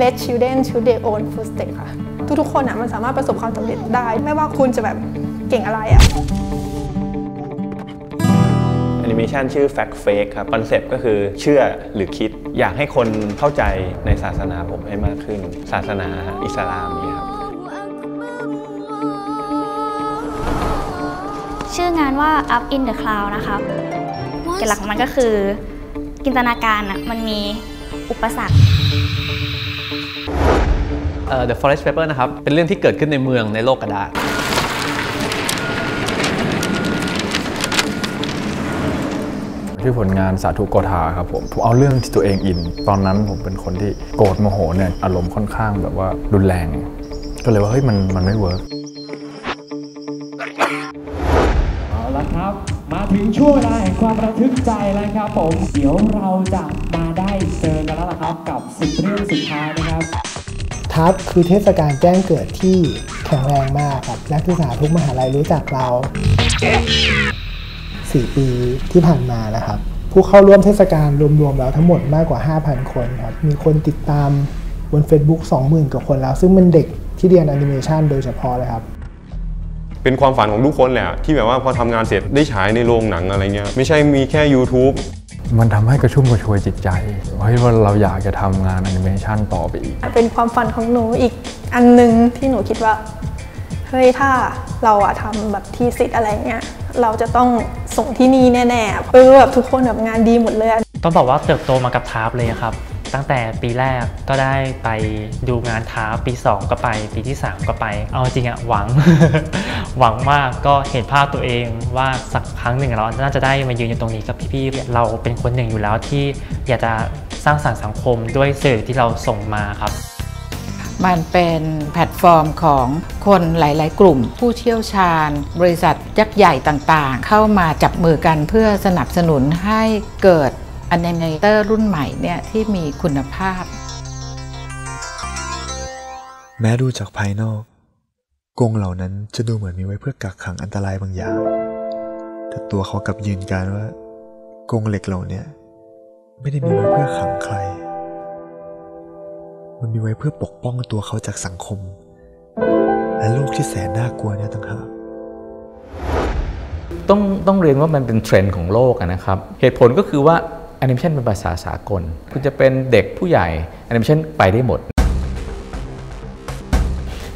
let children choose their own footstep ค่ะ ทุกๆคนอะมันสามารถประสบความสำเร็จได้ ไม่ว่าคุณจะแบบเก่งอะไรอะแอนิเมชันชื่อ Fact Fake ครับคอนเซปต์ก็คือเชื่อหรือคิด อยากให้คนเข้าใจในศาสนาผมให้มากขึ้น ศาสนาอิสลามเนี่ยครับ ชื่องานว่า Up in the Cloud นะคะเกณฑ์หลักของมันก็คือจินตนาการอะมันมีอุปสรรค เอ่อ The Forest Paper นะครับ เป็นเรื่องที่เกิดขึ้นในเมืองในโลกกระดาษ ชื่อผลงานสาธุโกธาครับผม ผมเอาเรื่องที่ตัวเองอิน ตอนนั้นผมเป็นคนที่โกรธโมโหเนี่ย อารมณ์ค่อนข้างแบบว่ารุนแรง ก็เลยว่า เฮ้ย มันมันไม่ workเอาละครับ มาถึงช่วงเวลาแห่งความระทึกใจแล้วครับผม เดี๋ยวเราจะมา ได้เจอกันแล้วล่ะครับกับสิบเรื่องสุดท้ายนะครับ ทับคือเทศกาลแจ้งเกิดที่แข็งแรงมากครับนักศึกษาทุกมหาลัยรู้จักเรา 4 ปีที่ผ่านมานะครับ ผู้เข้าร่วมเทศกาลรวมๆแล้วทั้งหมดมากกว่า 5,000 คนครับมีคนติดตามบน Facebook 20,000 กว่าคนแล้ว ซึ่งเป็นเด็กที่เรียนแอนิเมชันโดยเฉพาะเลยครับเป็นความฝันของทุกคนแหละที่แบบว่าพอทำงานเสร็จได้ฉายในโรงหนังอะไรเงี้ยไม่ใช่มีแค่ YouTube มันทำให้กระชุ่มกระชวยจิตใจเฮ้ยว่าเราอยากจะทำงานแอนิเมชันต่อไปอีก เป็นความฝันของหนูอีกอันหนึ่งที่หนูคิดว่าเฮ้ยถ้าเราอะทำแบบ thesis อะไรเงี้ยเราจะต้องส่งที่นี่แน่ๆเออแบบทุกคนแบบงานดีหมดเลยอะต้องบอกว่าเติบโตมากับ TAF เลยครับ ตั้งแต่ปีแรกก็ได้ไปดูงานท้าปี 2 ก็ไป ปีที่ 3 ก็ไป เอาจริงอะหวัง หวังมากก็เห็นภาพตัวเองว่าสักครั้งหนึ่งเราน่าจะได้มายืนอยู่ตรงนี้กับพี่ๆเราเป็นคนหนึ่งอยู่แล้วที่อยากจะสร้างสรรค์สังคมด้วยสื่อที่เราส่งมาครับมันเป็นแพลตฟอร์มของคนหลาย ๆ กลุ่ม ผู้เชี่ยวชาญ บริษัทยักษ์ใหญ่ต่าง ๆ เข้ามาจับมือกันเพื่อสนับสนุนให้เกิด animator รุ่นใหม่เนี่ยที่มีคุณภาพ แม้ดูจากภายนอกกรงเหล่านั้นจะดูเหมือนมีไว้เพื่อกักขังอันตรายบางอย่าง แต่ตัวเขากลับยืนกรานว่ากรงเหล็กเหล่านี้ไม่ได้มีไว้เพื่อขังใคร มันมีไว้เพื่อปกป้องตัวเขาจากสังคม และโลกที่แสนน่ากลัวเนี่ยต่างหากต้องต้องเรียนว่ามันเป็นเทรนด์ของโลกอะนะครับ เหตุผลก็คือว่า แอนิเมชันเป็นภาษาสากล คุณจะเป็นเด็กผู้ใหญ่แอนิเมชันไปได้หมด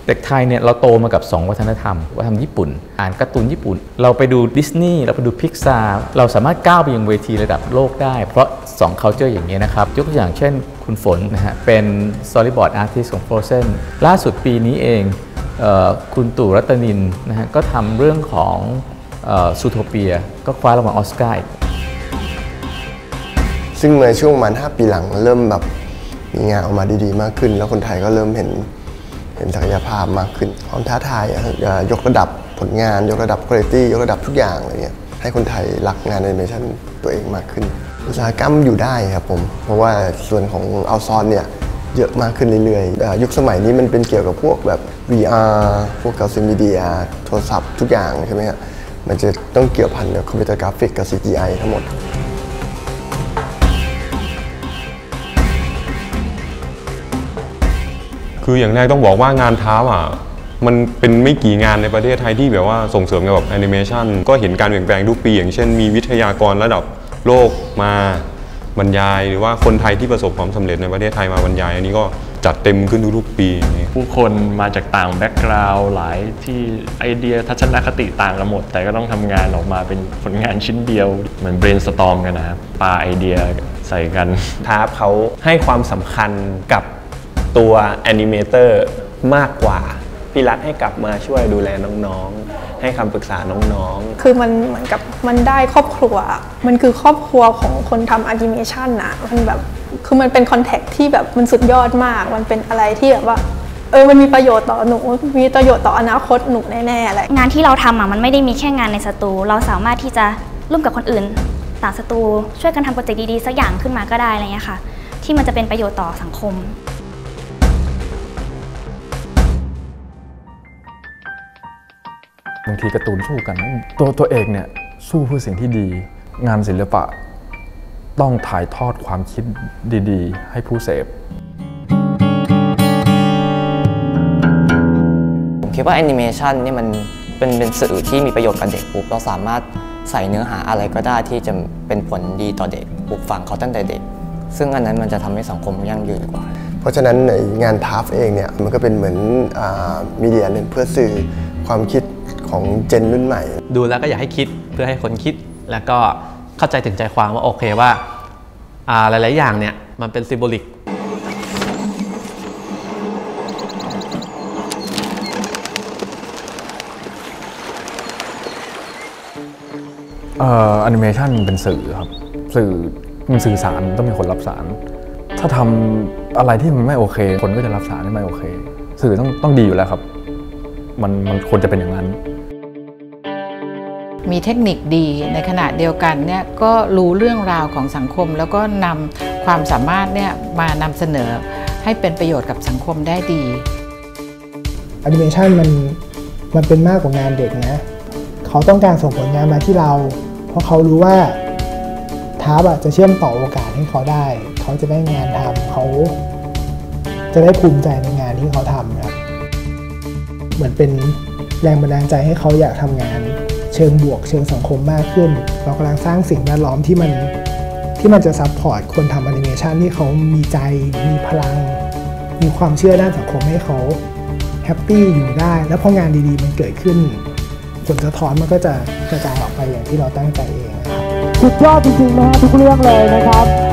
เด็กไทยเนี่ยเราโตมากับ 2 วัฒนธรรม วัฒนธรรมญี่ปุ่น อ่านการ์ตูนญี่ปุ่น เราไปดูดิสนีย์เราไปดูพิกซาเราสามารถก้าวไปยังเวทีระดับโลกได้ เพราะ2 culture อย่างเนี้ยนะครับ ยกตัวอย่างเช่นคุณฝนนะฮะเป็น storyboard artist ของ Frozen ล่าสุดปีนี้เองเออคุณตู่รัตนินนะฮะก็ทำเรื่องของ Zootopia ก็คว้ารางวัลออสการ์ ซึ่งในช่วงประมาณ5ปีหลังเริ่มแบบมีงานออกมาดีๆมากขึ้น แล้วคนไทยก็เริ่มเห็นเห็นศักยภาพมากขึ้นความท้าทายอะยกระดับผลงาน ยกระดับคุณภาพยกระดับทุกอย่างอะไรเงี้ยให้คนไทยรักงานแอนิเมชันตัวเองมากขึ้น อุตสาหกรรมอยู่ได้ครับผม เพราะว่าส่วนของเอาซอนเนี่ยเยอะมากขึ้นเรื่อยๆ ยุคสมัยนี้มันเป็นเกี่ยวกับพวกแบบ VR พวกกราฟิกมีเดียโทรศัพท์ทุกอย่างใช่ไหมฮะมันจะต้องเกี่ยวพันกับคอมพิวเตอร์กราฟิกกับ CGI ทั้งหมด คืออย่างแรกต้องบอกว่างาน TAF อะมันเป็นไม่กี่งานในประเทศไทยที่แบบว่าส่งเสริมเกี่ยวกับแอนิเมชันก็เห็นการเปลี่ยนแปลงทุกปี อย่างเช่นมีวิทยากรระดับโลกมาบรรยาย หรือว่าคนไทยที่ประสบความสำเร็จในประเทศไทยมาบรรยาย อันนี้ก็จัดเต็มขึ้นทุกๆปี ผู้คนมาจากต่าง background หลายที่ไอเดียทัศนคติต่างกันหมด แต่ก็ต้องทำงานออกมาเป็นผลงานชิ้นเดียว เหมือน brainstorm กันนะครับปาไอเดียใส่กัน TAF เขาให้ความสำคัญกับ ตัว animator มากกว่าพี่รัฐให้กลับมาช่วยดูแลน้องๆ ให้คำปรึกษาน้องๆ คือมันเหมือนกับมันได้ครอบครัว มันคือครอบครัวของคนทำแอนิเมชันนะมันแบบคือมันเป็นคอนแทคที่แบบมันสุดยอดมาก มันเป็นอะไรที่แบบว่าเออ มันมีประโยชน์ต่อหนู มีประโยชน์ต่ออนาคตหนูแน่ๆอะไรงานที่เราทำอะมันไม่ได้มีแค่งานในสตู เราสามารถที่จะร่วมกับคนอื่น ต่างสตู ช่วยกันทำโปรเจกต์ดีๆสักอย่างขึ้นมาก็ได้อะไรเงี้ยค่ะ ที่มันจะเป็นประโยชน์ต่อสังคม บางทีการ์ตูนสู้กัน ตัวตัวเอกเนี่ยสู้เพื่อสิ่งที่ดี งานศิลปะ ต้องถ่ายทอดความคิดดี ๆ ให้ผู้เสพผมคิดว่าแอนิเมชันนี่มันเป็นเป็นสื่อที่มีประโยชน์กับเด็กปุ๊บเราสามารถใส่เนื้อหาอะไรก็ได้ที่จะเป็นผลดีต่อเด็กปลูกฝังเขาตั้งแต่เด็ก ซึ่งอันนั้นมันจะทำให้สังคมยั่งยืนกว่า เพราะฉะนั้นในงานทาฟเองเนี่ยมันก็เป็นเหมือนมีเดียหนึ่งเพื่อสื่อความคิด ของเจนรุ่นใหม่ ดูแล้วก็อยากให้คิดเพื่อให้คนคิด แล้วก็เข้าใจถึงใจความว่าโอเคว่าอ่าหลาย ๆ อย่างเนี่ยมันเป็นซิมโบลิกเอ่อแอนิเมชันเป็นสื่อครับสื่อมันสื่อสารต้องมีคนรับสาร ถ้าทำอะไรที่มันไม่โอเค คนก็จะรับสารที่ไม่โอเค สื่อต้องต้องดีอยู่แล้วครับ มันมันควรจะเป็นอย่างนั้น มีเทคนิคดีในขณะเดียวกันเนี่ยก็รู้เรื่องราวของสังคม แล้วก็นำความสามารถเนี่ยมานำเสนอให้เป็นประโยชน์กับสังคมได้ดีแอนิเมชันมันมันเป็นมากกว่างานเด็กนะ เขาต้องการส่งผลงานมาที่เรา เพราะเขารู้ว่า TAF อะจะเชื่อมต่อโอกาสให้เขาได้ เขาจะได้งานทำเขาจะได้ภูมิใจในงานที่เขาทำครับ เหมือนเป็นแรงบันดาลใจให้เขาอยากทำงาน เชิงบวกเชิงสังคมมากขึ้น เรากำลังสร้างสิ่งแวดล้อมที่มันที่มันจะ support คนทำแอนิเมชันที่เขามีใจมีพลัง มีความเชื่อด้านสังคมให้เขา happy อยู่ได้ แล้วพองานดีๆ มันเกิดขึ้น ผลสะท้อนมันก็จะกระจายออกไปอย่างที่เราตั้งใจเองครับสุดยอดจริงๆนะฮะทุกเรื่องเลยนะครับ